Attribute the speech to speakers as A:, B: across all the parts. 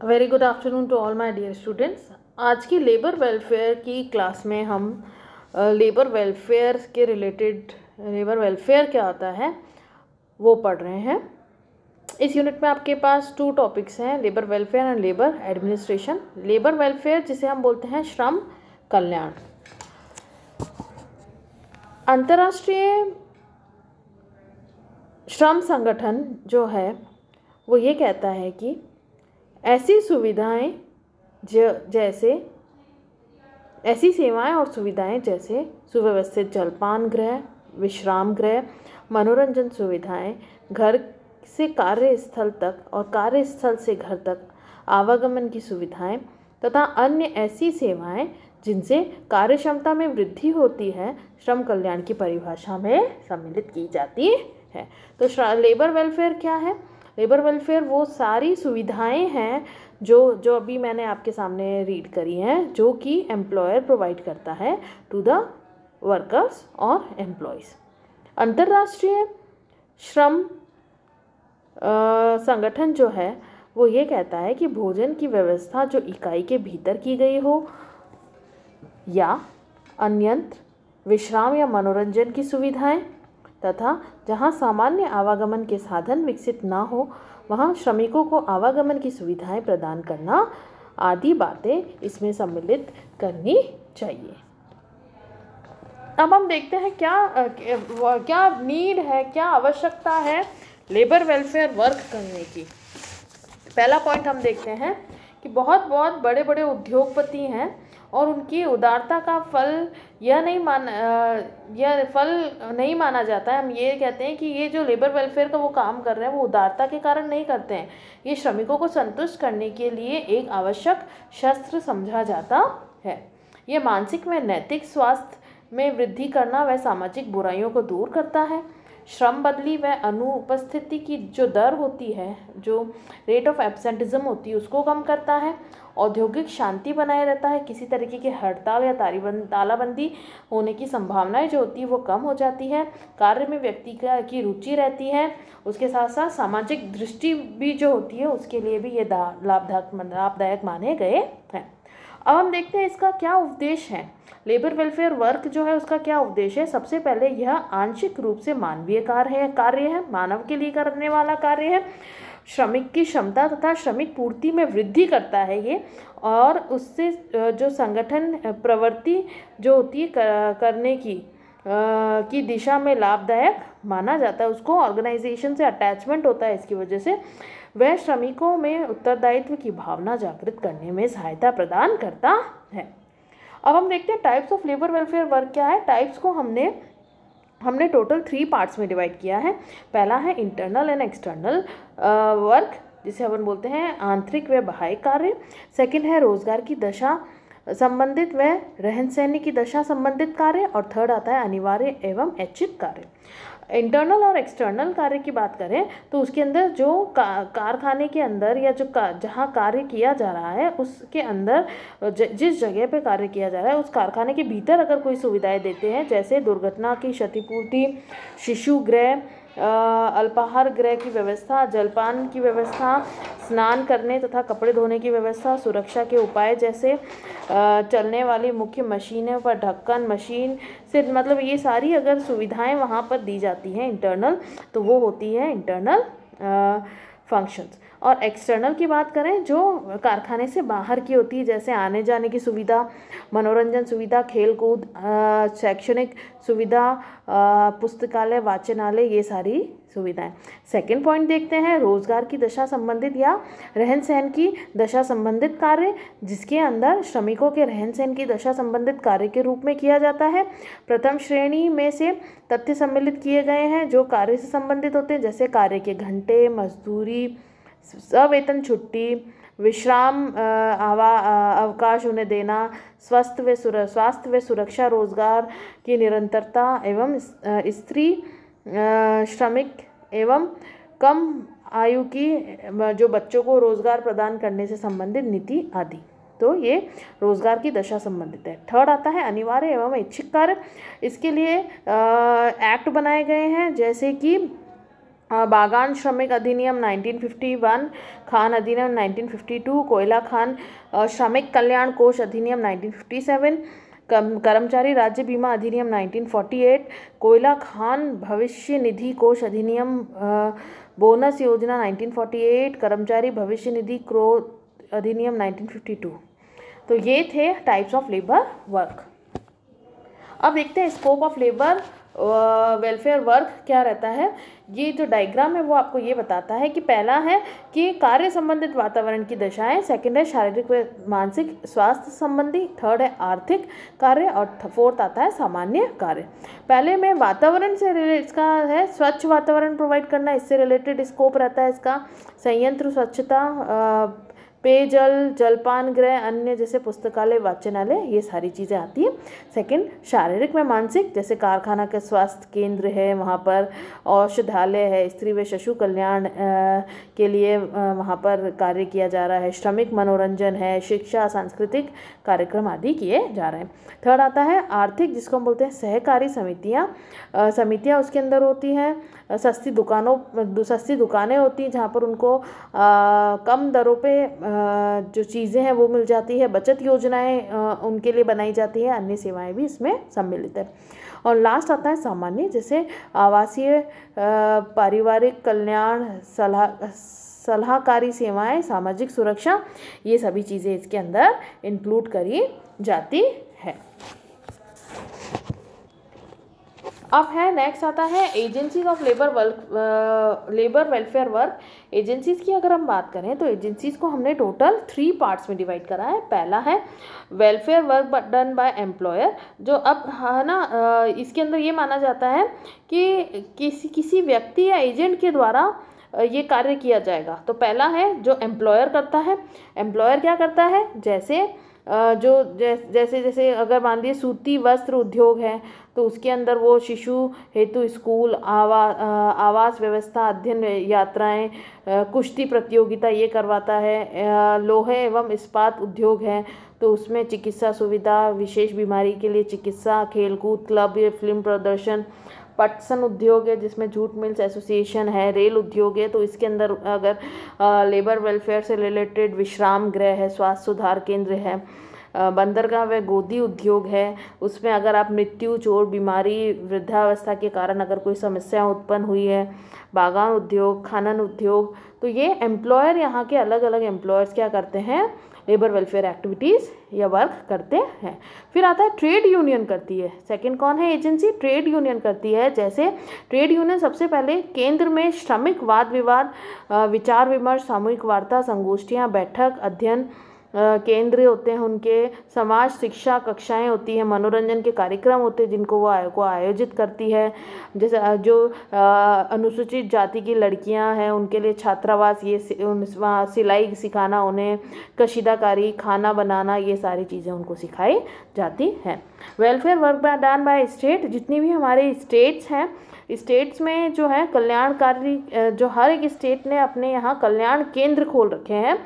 A: Very good afternoon to all my dear students आज की labour welfare की class में हम लेबर वेलफेयर के रिलेटेड लेबर वेलफेयर क्या होता है, वो पढ़ रहे हैं। इस यूनिट में आपके पास टू टॉपिक्स हैं labour welfare and labour administration labour welfare जिसे हम बोलते हैं श्रम कल्याण। अंतर्राष्ट्रीय श्रम संगठन जो है, वो ये कहता है कि ऐसी सुविधाएँ जैसे, ऐसी सेवाएँ और सुविधाएँ जैसे सुव्यवस्थित जलपान गृह, विश्राम गृह, मनोरंजन सुविधाएँ, घर से कार्यस्थल तक और कार्यस्थल से घर तक आवागमन की सुविधाएँ तथा अन्य ऐसी सेवाएँ जिनसे कार्यक्षमता में वृद्धि होती है, श्रम कल्याण की परिभाषा में सम्मिलित की जाती है। तो लेबर वेलफेयर क्या है? लेबर वेलफेयर, वो सारी सुविधाएँ हैं जो जो अभी मैंने आपके सामने रीड करी हैं, जो कि एम्प्लॉयर प्रोवाइड करता है टू द वर्कर्स और एम्प्लॉयज़ अंतर्राष्ट्रीय श्रम संगठन जो है, वो ये कहता है कि भोजन की व्यवस्था जो इकाई के भीतर की गई हो या अन्यंत्र, विश्राम या मनोरंजन की सुविधाएँ तथा जहाँ सामान्य आवागमन के साधन विकसित ना हो, वहाँ श्रमिकों को आवागमन की सुविधाएँ प्रदान करना आदि बातें इसमें सम्मिलित करनी चाहिए। अब हम देखते हैं क्या क्या नीड है, क्या आवश्यकता है लेबर वेलफेयर वर्क करने की। पहला पॉइंट हम देखते हैं कि बहुत बहुत बड़े बड़े उद्योगपति हैं और उनकी उदारता का फल यह नहीं मान यह फल नहीं माना जाता है। हम ये कहते हैं कि ये जो लेबर वेलफेयर का वो काम कर रहे हैं, वो उदारता के कारण नहीं करते हैं। ये श्रमिकों को संतुष्ट करने के लिए एक आवश्यक शस्त्र समझा जाता है। ये मानसिक व नैतिक स्वास्थ्य में वृद्धि करना व सामाजिक बुराइयों को दूर करता है। श्रम बदली व अनुपस्थिति की जो दर होती है, जो रेट ऑफ़ एब्सेंटिज्म होती है, उसको कम करता है। औद्योगिक शांति बनाए रहता है। किसी तरीके की हड़ताल या तालाबंदी होने की संभावनाएँ जो होती है, वो कम हो जाती है। कार्य में व्यक्ति का, की रुचि रहती है। उसके साथ साथ सामाजिक दृष्टि भी जो होती है, उसके लिए भी ये लाभदायक लाभदायक माने गए हैं। अब हम देखते हैं इसका क्या उपदेश है। लेबर वेलफेयर वर्क जो है उसका क्या उपदेश है? सबसे पहले यह आंशिक रूप से मानवीय कार्य है कार्य है, मानव के लिए करने वाला कार्य है। श्रमिक की क्षमता तथा श्रमिक पूर्ति में वृद्धि करता है ये, और उससे जो संगठन प्रवृत्ति जो होती है करने की की दिशा में लाभदायक माना जाता है, उसको ऑर्गेनाइजेशन से अटैचमेंट होता है, इसकी वजह से। वह श्रमिकों में उत्तरदायित्व की भावना जागृत करने में सहायता प्रदान करता है। अब हम देखते हैं types of labour welfare work क्या है। टाइप्स को हमने हमने टोटल थ्री पार्ट्स में डिवाइड किया है। पहला है इंटरनल एंड एक्सटर्नल वर्क जिसे अपन बोलते हैं आंतरिक व बाह्य कार्य। सेकंड है रोज़गार की दशा, संबंधित व रहन सहन की दशा संबंधित कार्य। और थर्ड आता है अनिवार्य एवं ऐच्छिक कार्य। इंटरनल और एक्सटर्नल कार्य की बात करें तो उसके अंदर जो का, कारखाने के अंदर या जो का, जहाँ कार्य किया जा रहा है उसके अंदर ज, जिस जगह पे कार्य किया जा रहा है उस कारखाने के भीतर अगर कोई सुविधाएँ देते हैं जैसे दुर्घटना की क्षतिपूर्ति शिशु गृह अल्पाहार गृह की व्यवस्था, जलपान की व्यवस्था, स्नान करने तथा कपड़े धोने की व्यवस्था, सुरक्षा के उपाय जैसे चलने वाली मुख्य मशीनों पर ढक्कन, मशीन से मतलब ये सारी अगर सुविधाएँ वहाँ पर दी जाती हैं इंटरनल तो वो होती है इंटरनल फ़ंक्शंस और एक्सटर्नल की बात करें, जो कारखाने से बाहर की होती है, जैसे आने जाने की सुविधा, मनोरंजन सुविधा खेल कूद शैक्षणिक सुविधा पुस्तकालय, वाचनालय, ये सारी सुविधाएँ। सेकंड पॉइंट देखते हैं, रोज़गार की दशा संबंधित या रहन सहन की दशा संबंधित कार्य, जिसके अंदर श्रमिकों के रहन सहन की दशा संबंधित कार्य के रूप में किया जाता है। प्रथम श्रेणी में से तथ्य सम्मिलित किए गए हैं, जो कार्य से संबंधित होते हैं, जैसे कार्य के घंटे, मजदूरी सवेतन छुट्टी, विश्राम आवा अवकाश उन्हें देना, स्वस्थ व स्वास्थ्य व सुरक्षा, रोज़गार की निरंतरता एवं स्त्री श्रमिक एवं कम आयु की जो बच्चों को रोज़गार प्रदान करने से संबंधित नीति आदि। तो ये रोज़गार की दशा संबंधित है। थर्ड आता है अनिवार्य एवं इच्छिक कार्य। इसके लिए एक्ट बनाए गए हैं, जैसे कि बागान श्रमिक अधिनियम 1951 खान अधिनियम 1952 कोयला खान श्रमिक कल्याण कोष अधिनियम 1957 कर्मचारी राज्य बीमा अधिनियम 1948 कोयला खान भविष्य निधि कोष अधिनियम बोनस योजना 1948 कर्मचारी भविष्य निधि क्रो अधिनियम 1952 तो ये थे टाइप्स ऑफ़ लेबर वर्क अब देखते हैं scope of labour welfare work क्या रहता है? ये जो डायग्राम है, वो आपको ये बताता है कि पहला है कि कार्य संबंधित वातावरण की दशाएँ सेकंड है शारीरिक व मानसिक स्वास्थ्य संबंधी थर्ड है आर्थिक कार्य और फोर्थ आता है सामान्य कार्य। पहले में वातावरण से रिलेटेड इसका है स्वच्छ वातावरण प्रोवाइड करना, इससे रिलेटेड स्कोप रहता है इसका। संयंत्र, स्वच्छता पेयजल जलपान गृह अन्य जैसे पुस्तकालय, वाचनालय, ये सारी चीज़ें आती हैं। सेकंड शारीरिक व मानसिक, जैसे कारखाना के स्वास्थ्य केंद्र है, वहाँ पर औषधालय है, स्त्री व शिशु कल्याण के लिए वहाँ पर कार्य किया जा रहा है, श्रमिक मनोरंजन है, शिक्षा, सांस्कृतिक कार्यक्रम आदि किए जा रहे हैं। थर्ड आता है आर्थिक, जिसको हम बोलते हैं सहकारी समितियाँ। समितियाँ उसके अंदर होती हैं। सस्ती दुकानों सस्ती दुकानें होती हैं जहाँ पर उनको कम दरों पे जो चीज़ें हैं वो मिल जाती है, बचत योजनाएँ उनके लिए बनाई जाती है, अन्य सेवाएँ भी इसमें सम्मिलित है। और लास्ट आता है सामान्य, जैसे आवासीय पारिवारिक कल्याण, सलाह, सलाहकारी सेवाएँ, सामाजिक सुरक्षा, ये सभी चीज़ें इसके अंदर इंक्लूड करी जाती है। अब है नेक्स्ट आता है agencies of labour work labour welfare work agencies की अगर हम बात करें तो एजेंसीज को हमने टोटल थ्री पार्ट्स में डिवाइड करा है। पहला है welfare work done by employer जो अब, है ना इसके अंदर ये माना जाता है कि किसी किसी व्यक्ति या एजेंट के द्वारा ये कार्य किया जाएगा। तो पहला है जो एम्प्लॉयर करता है। एम्प्लॉयर क्या करता है? जैसे जो जैसे जैसे अगर मान लीजिए सूती वस्त्र उद्योग है तो उसके अंदर वो शिशु हेतु स्कूल, आवा आवास व्यवस्था, अध्ययन यात्राएँ कुश्ती प्रतियोगिता ये करवाता है। लोहे एवं इस्पात उद्योग है तो उसमें चिकित्सा सुविधा, विशेष बीमारी के लिए चिकित्सा, खेलकूद, क्लब फ़िल्म प्रदर्शन पटसन उद्योग है, जिसमें जूट मिल्स एसोसिएशन है, रेल उद्योग है तो इसके अंदर अगर लेबर वेलफेयर से रिलेटेड विश्राम गृह है, स्वास्थ्य सुधार केंद्र है बंदरगाह व गोदी उद्योग है, उसमें अगर आप मृत्यु, चोर, बीमारी, वृद्धावस्था के कारण अगर कोई समस्या उत्पन्न हुई है, बागान उद्योग, खनन उद्योग तो ये एम्प्लॉयर यहाँ के अलग अलग एम्प्लॉयर्स क्या करते हैं? लेबर वेलफेयर एक्टिविटीज़ या वर्क करते हैं। फिर आता है ट्रेड यूनियन करती है। सेकंड कौन है? एजेंसी ट्रेड यूनियन करती है। जैसे ट्रेड यूनियन सबसे पहले केंद्र में श्रमिक वाद विवाद विचार विमर्श, सामूहिक वार्ता, संगोष्ठियाँ, बैठक, अध्ययन केंद्र होते हैं, उनके समाज, शिक्षा कक्षाएँ होती हैं, मनोरंजन के कार्यक्रम होते हैं, जिनको वो को आयोजित करती है। जैसे जो अनुसूचित जाति की लड़कियाँ हैं, उनके लिए छात्रावास, ये सिलाई सिखाना, उन्हें कशीदाकारी, खाना बनाना, ये सारी चीज़ें उनको सिखाई जाती हैं। Welfare work done by state जितनी भी हमारे स्टेट्स हैं स्टेट्स में जो है, कल्याणकारी जो हर एक स्टेट ने अपने यहाँ कल्याण केंद्र खोल रखे हैं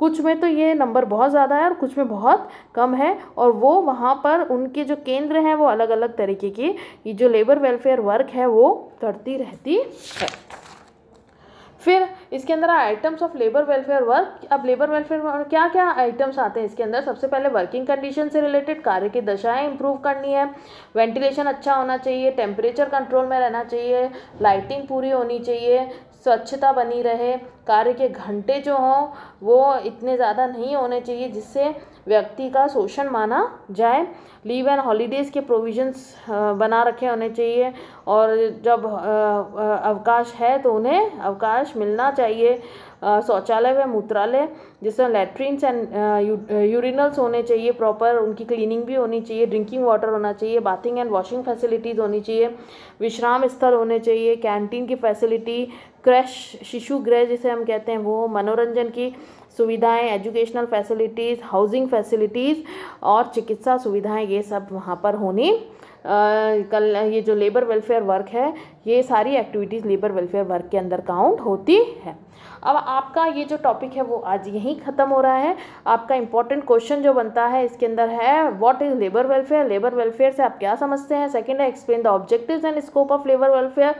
A: कुछ में तो ये नंबर बहुत ज़्यादा है और कुछ में बहुत कम है और वो वहाँ पर उनके जो केंद्र हैं वो अलग अलग तरीके की, ये जो लेबर वेलफेयर वर्क है वो करती रहती है। फिर इसके अंदर items of labour welfare work अब लेबर वेलफेयर वर्क क्या क्या आइटम्स आते हैं इसके अंदर? सबसे पहले वर्किंग कंडीशन से रिलेटेड कार्य की दशाएँ इंप्रूव करनी है। वेंटिलेशन अच्छा होना चाहिए टेम्परेचर कंट्रोल में रहना चाहिए लाइटिंग पूरी होनी चाहिए स्वच्छता बनी रहे, कार्य के घंटे जो हों, वो इतने ज़्यादा नहीं होने चाहिए जिससे व्यक्ति का शोषण माना जाए। लीव एंड हॉलीडेज़ के प्रोविजंस बना रखे होने चाहिए और जब अवकाश है तो उन्हें अवकाश मिलना चाहिए। शौचालय व मूत्रालय, जिसमें लेट्रिन्स एंड यूरिनल्स होने चाहिए प्रॉपर उनकी क्लीनिंग भी होनी चाहिए ड्रिंकिंग वाटर होना चाहिए बाथिंग एंड वॉशिंग फैसिलिटीज़ होनी चाहिए, विश्राम स्थल होने चाहिए कैंटीन की फैसिलिटी क्रैश शिशु गृह जिसे हम कहते हैं, वो मनोरंजन की सुविधाएँ एजुकेशनल फैसिलिटीज़ हाउसिंग फैसिलिटीज़ और चिकित्सा सुविधाएँ, ये सब वहाँ पर होनी कल, ये जो लेबर वेलफेयर वर्क है, ये सारी एक्टिविटीज़ लेबर वेलफेयर वर्क के अंदर काउंट होती है। अब आपका ये जो टॉपिक है, वो आज यहीं ख़त्म हो रहा है। आपका इंपॉर्टेंट क्वेश्चन जो बनता है, इसके अंदर है what is labour welfare labour welfare से आप क्या समझते हैं? सेकंड है explain the objectives and scope of labour welfare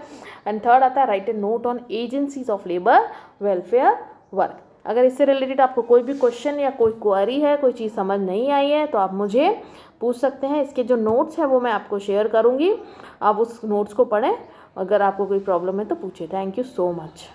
A: and third आता है write a note on agencies of labour welfare work अगर इससे रिलेटेड आपको कोई भी क्वेश्चन या कोई क्वारी है, कोई चीज़ समझ नहीं आई है तो आप मुझे पूछ सकते हैं। इसके जो नोट्स हैं वो मैं आपको शेयर करूँगी। आप उस नोट्स को पढ़ें। अगर आपको कोई प्रॉब्लम है तो पूछें थैंक यू सो मच